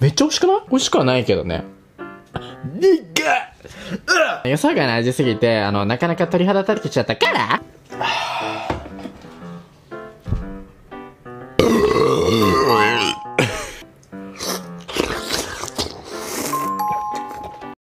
めっちゃ美味しくない？美味しくはないけどね。にが予想外の味すぎて、あの、なかなか鳥肌立ってきちゃったから。